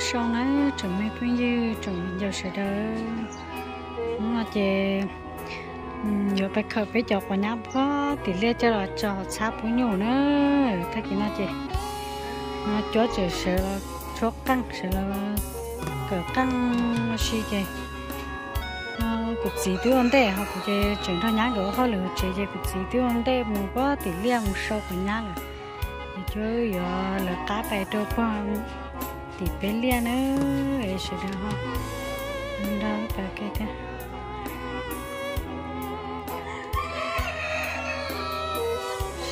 nhá sau nó chuẩn mấy cũng như chuẩn giờ sẽ đỡ nó chị giờ phải khởi phải chọc vào nhá quá tỷ lệ cho là cho sáp cũng nhiều nữa thế kia nó chỉ nó cho chỉ sẽ là cho căng sẽ là cỡ căng suy chị cục gì tiêu ăn tệ học chị chuyển thay nhá gỡ họ lừa chị chị cục gì tiêu ăn tệ mù quá tỷ lệ một số của nhá rồi chứ giờ là cá bè đâu có thì bé lia nữa ấy sẽ được không đó cả cái thế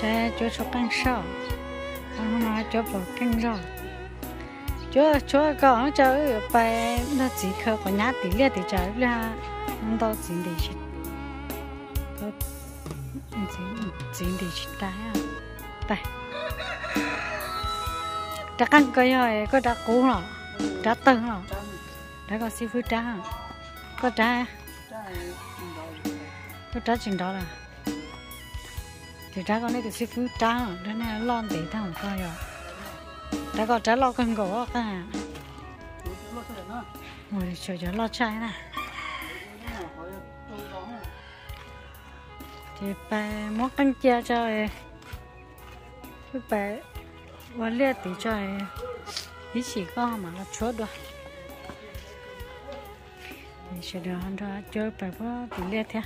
sẽ cho cho căng sọ không mà cho bỏ căng rồi cho cho có cho bài nó chỉ khờ có nhát tí lia thì trái là không đâu chỉ để chỉ chỉ chỉ để chỉ ta à. Tay đã căng cái rồi có đã cũ rồi đã tân rồi. Đã có sư phụ trả có trả có trả chừng đó là. Thì trả con này thì sư phụ trả đó này lon để thằng coi rồi. Đã có trả lo cân gỗ cả ngồi chờ chờ lo trái này thì bà món ăn chia cho bà 我列底在一起个嘛，那错的。你晓得很多就白不比列的，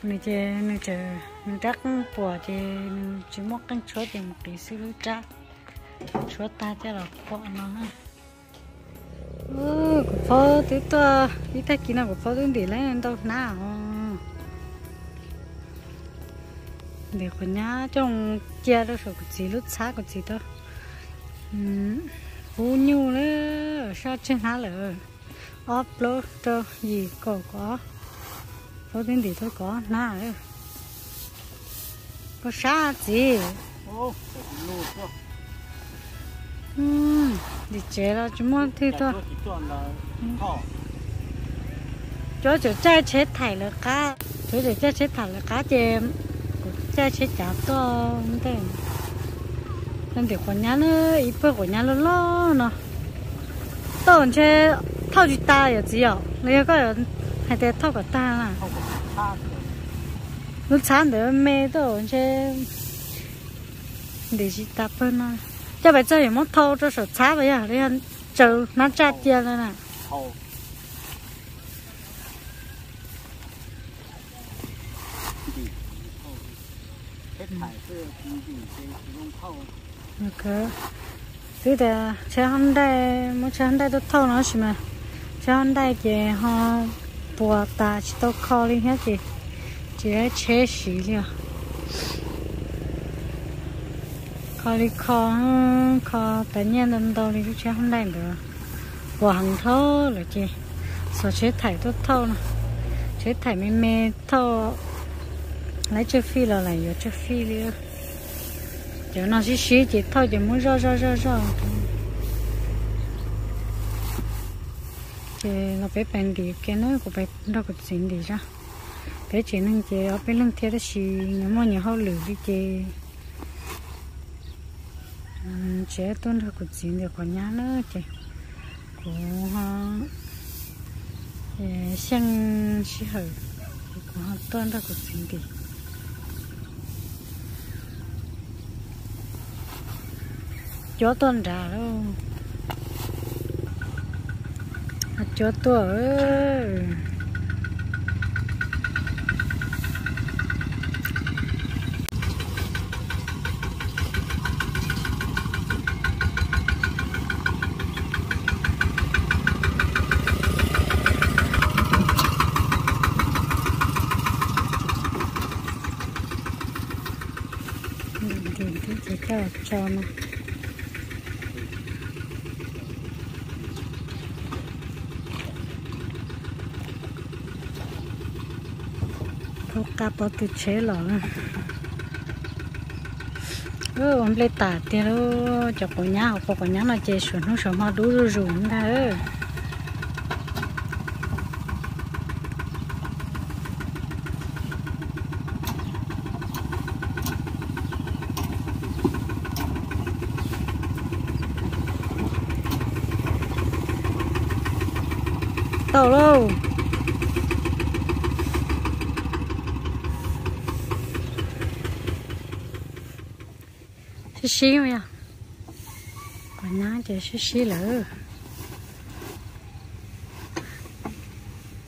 你这你这你这跟婆这你只莫跟错的么比是路扎，错大家了破了。ờ cái phô tiếp to đi thay kia nào cái phô đến để lấy đâu nào Để của nhá trong chia đó rồi chỉ lúc xa của chị đó phú nhu nữa sao trên há lỡ upload cho gì có có có đến thì thôi có na nữa có sao gì đi chế là chúng mình thì thôi cho chỗ chơi chế thải là cá chỗ để chơi chế thải là cá chém cha chế chả to thế nên thì còn nhá nó ít bữa còn nhá nó lo nó còn chế thao chỉ ta rồi chỉ ở lấy cái hay để thao cả ta là nó chán để mê to chế để chỉ ta bên nó cho bây giờ mất thâu cho sợ chán vậy à lấy chờ nó chát chia rồi nè ok thế là xe hôm nay mỗi xe hôm nay tôi thâu nó chứ mà xe hôm nay thì họ bùa ta chỉ tôi khó đi hết chị chỉ là chế xí liền khó đi khó khó tự nhiên đâm đầu đi xe hôm nay nữa bùa hàng thâu là chị sợ chế thải tôi thâu nè chế thải mê mê thâu lấy cho phi là lại giờ cho phi liền giờ nó chỉ xí chỉ thôi chỉ muốn ra ra ra ra thì nó phải bèn đi, cái nó cũng phải nó có chuyện đi ra. Cái chỉ nên chỉ ở bên lưng theo đó xí nếu mà nhiều hậu lửa đi chỉ chỉ tuân theo có chuyện được còn nhá nữa chỉ ờ, cũng ha xem xí hở cũng tuân theo có chuyện đi chó tuần ra đâu chó tuần ơi cho nó có cá bao từ chế lọ ơ, ông lấy tả tiền đó cho cô nhá học cô nhá nó chơi xuống nó sống mà đủ rồi rồi nữa tàu đâu xí xí mày à, còn nhá chỉ xí xí lỡ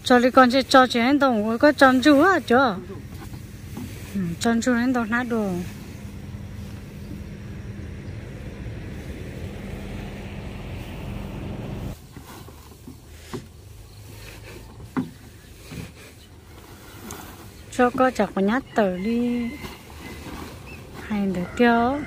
cho đi con chỉ cho chuyện đồng có chăm chú à chứ chăn chú đến đồng nát đồ. Cho có chặt một nhát tờ đi. Hay được tiêu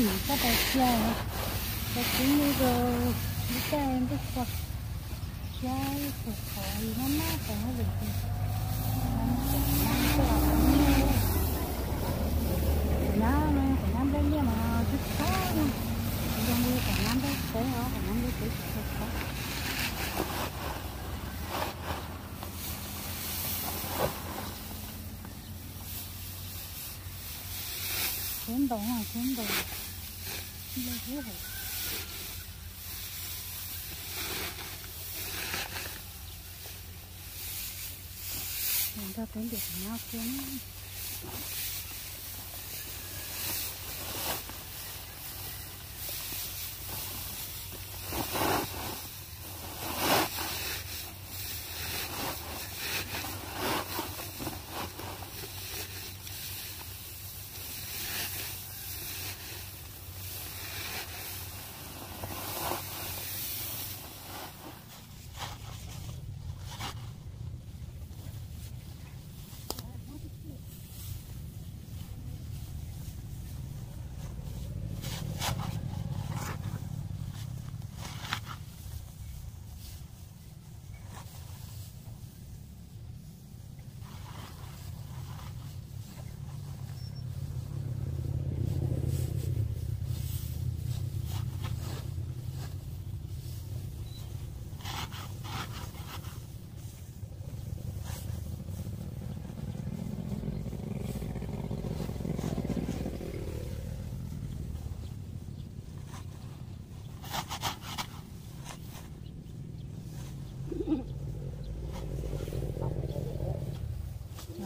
bị các bạn chơi và cũng như rồi những cái em biết sao chơi phục hồi nó mát còn đến được nó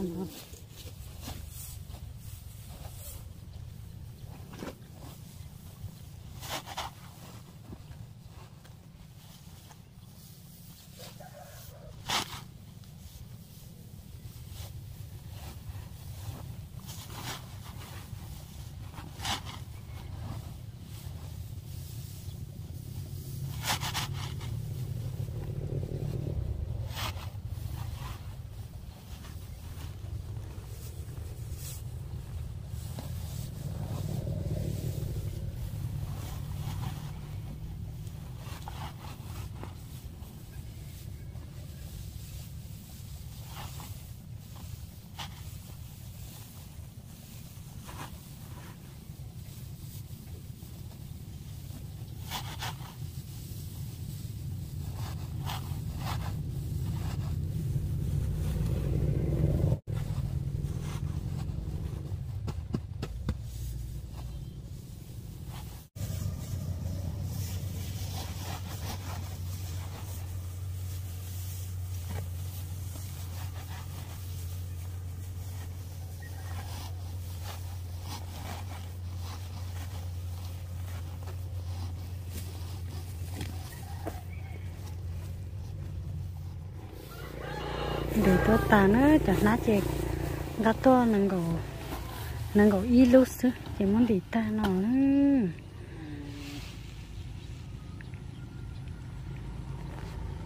Hello. Còn ta tôi nó chè gà to nâng gò nâng gò y lúc xứ chỉ muốn đi ta nó nữa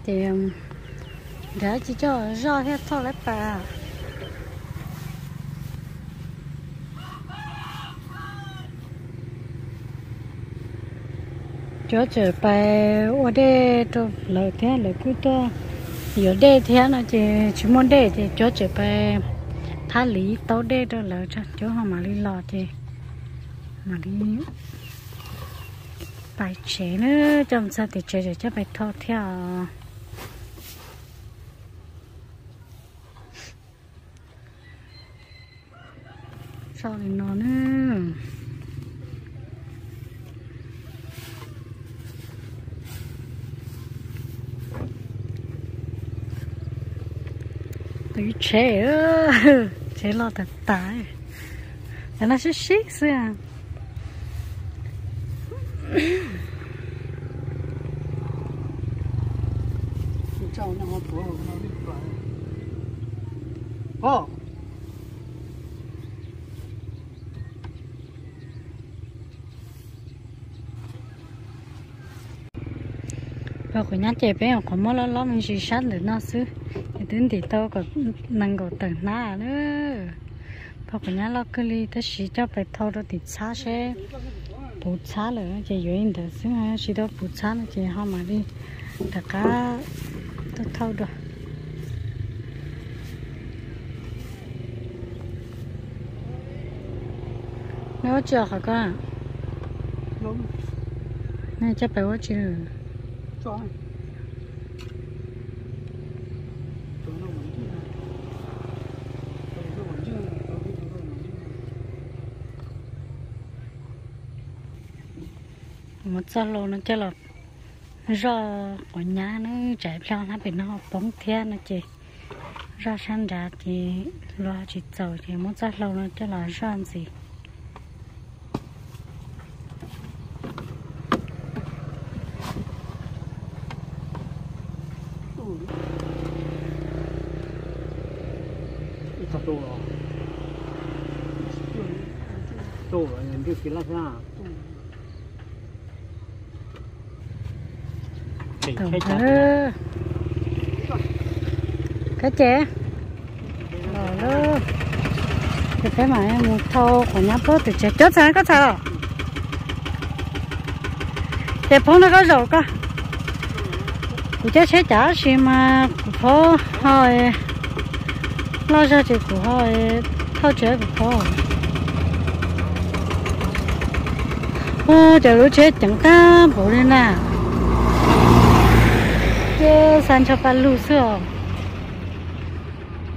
thì chỉ cho rau hết thôi lấy bà cho trở bài ở đây tôi lời thế lời cứ to giờ đây thế nó chỉ chỉ muốn đây thì cho chỉ phải thả lý tao đê đó là cho chỗ họ mà đi lò thì mà đi bài chế nữa trong sao thì chế cho bài thọ theo. Sau này nó nữa tự chế ơ chế lo thật tái thế nó sẽ xích xưa. À Chào nó họ bố nó đi qua ô! Của nhà trẻ bé có mua lo lo mình chỉ sát được nó xứ thì đến thì tao có năng có tận na nữa và của nhà lo cứ đi tới xí cho phải thâu đó thì xa xe bù xa nữa chỉ yếu được xứ hay chỉ đó bù xa nữa chỉ họ mà đi tất cả tôi thâu được nếu chưa hả con nè chắc phải quá chưa cho cho một sao lô nó chơi là do của nhà nó chạy theo nó bị nó bóng thiên nó chị. Ra sân ra thì lo chị giàu thì một sao lô nó chơi là do gì ít thật đồ rồi đồ rồi nhận được cái là ra Thì tổng cái chắc thơ cái chế rồi luôn thì cái mà em thâu của nhà bố thì chế chốt sáng có sao? Chế phong nó có rồi cơ. Của chế chế trả gì mà của phố hỏi lo ra thì của hỏi thâu chế của phố ô chờ lúc chết chẳng cá bố lên nè chứ san cho ba lu sữa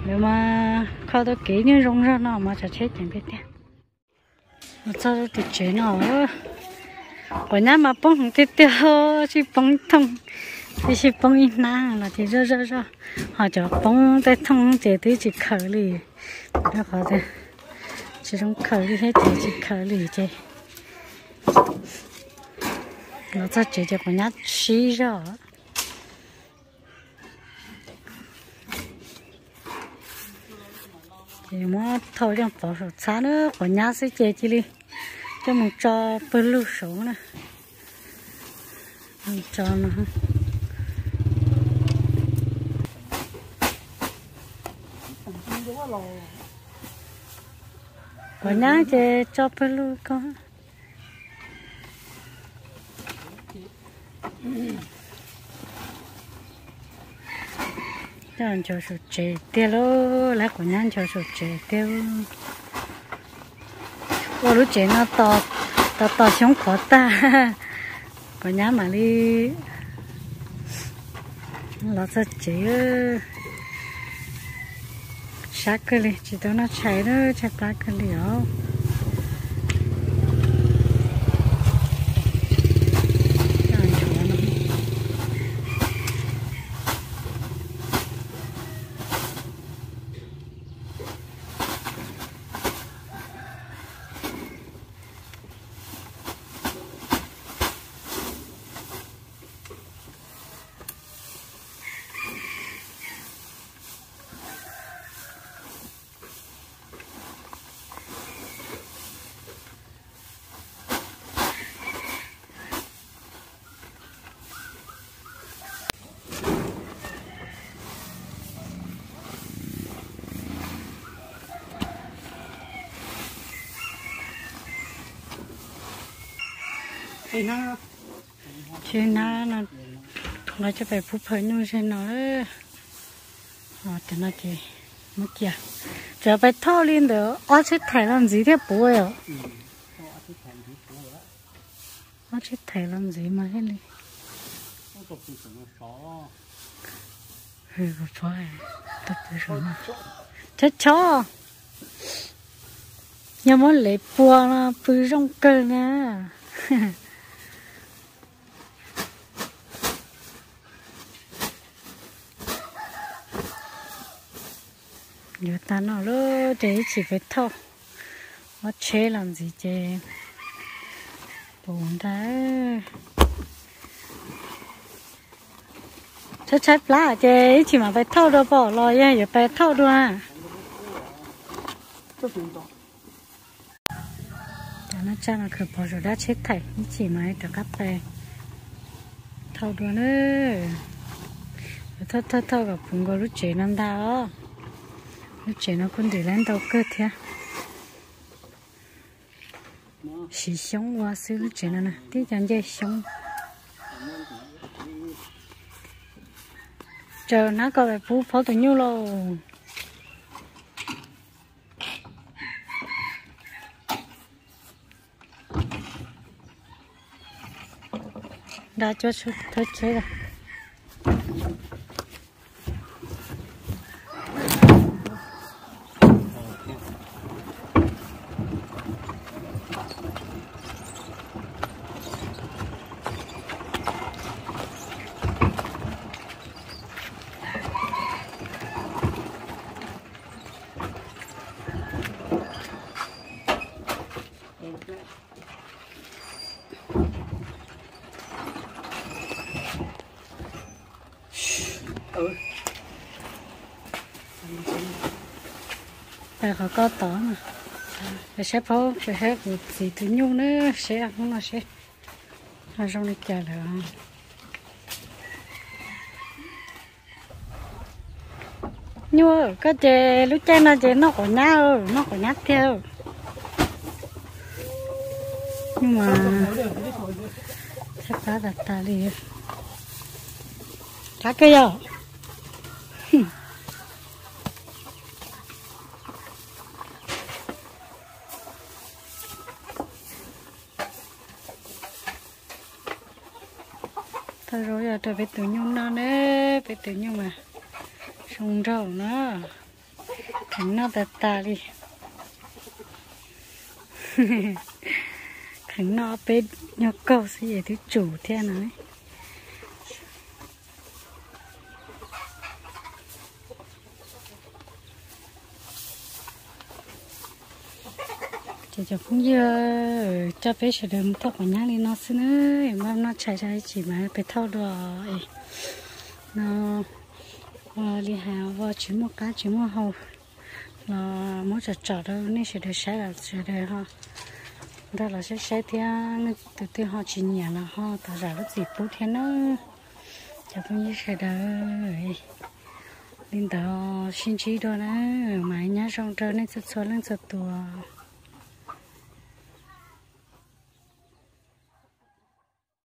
nếu mà khó tôi kỹ như rong ra nó mà chả chết chẳng biết thế nó sao tôi thì chế nó ở nhà mà bông không tiếp tiêu chỉ bông thông thì chỉ bông in na là chỉ rơ rơ rơ họ cho bông tới thông chế thì chỉ khởi lì nó khó thế chỉ trong khởi lì hết chỉ khởi lì chơi nó cho chế cho con nhát xí rồi thì mua thâu trong bỏ số, xá nữa con nhát sẽ chế chi đi cho mình cho bơ lưu số nè, mình cho nó con nhát chế cho bơ lưu con cho cho số chế tiêu lô lá của nhà cho số chế tiêu ô lúc chế nó to to to xuống khó ta của nhà mà đi nó sẽ chế sát cái này, chỉ tao nó chạy đó chạy ta cái này ó cho anh cho nó thế Na, ờ, thế nó nó nó cho phải phúc phơi nuôi thế nó họ thế nó chị, mất kìa giờ phải thao lên được. Ở trên thầy làm gì thế bố ơi? Ở trên thầy làm gì mà hết đi Ừ, phải, tập từ rồi mà. Chết chó. Nhà muốn lấy bùa là bự rong cơ nè nhớ ta nó lỡ để chỉ phải thâu mất chế làm gì chế bùn đã chắc chắc lá chế chỉ mà phải thâu đâu bỏ lo nha giờ phải thâu đâu à nó chắc là cứ bỏ rồi đã chết thảy chỉ mà được gấp về thâu đâu nữa thâu thâu thâu gặp phụng gọi lúc chế năm đó nó chỉ nó cũng để lên đầu cơ thế à? xì sống quá, xíu nó chỉ nó nè. Tí chẳng dây sống chờ nó có vẻ phú phó tự nhiêu lâu. Đã cho chút thôi chơi rồi. Ừ. Đây có có tỏ mà. Để xếp phố, sẽ xếp một gì thứ nhu nữa Sẽ ăn không là sẽ. Ăn xong đi chờ được Nhu có chè lúc chè nó chè? Nó có nhau Nó có nhát theo Nhưng mà Xếp phá đặt ta đi. Chắc cái gì? Thôi rồi tự nhung nó nè, phải tự nhung mà. Sung rau nó. Thành nó tạt ta đi. Thành nó bên nhau câu gì để thứ chủ thế này chị chồng cũng giờ cho bé sẽ được một của nhang đi nó xin nữa em mong nó chạy chạy chỉ mà phải thâu đồ nó đi hà vợ chỉ một cá chỉ một hầu. Nó mỗi chợ chợ đâu, nên sẽ được sẽ là sẽ được ha đó là sẽ sẽ thì từ từ họ chỉ nhà là họ tạo ra cái gì bố thế nó chồng cũng như sẽ được nên đó xin chỉ đó nữa mà nhá trong trời nên sẽ xóa lên sẽ tua